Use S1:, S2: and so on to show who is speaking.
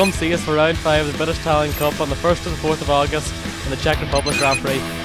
S1: Come see us for round 5 of the British Talent Cup on the 1st to the 4th of August in the Czech Republic Grand Prix.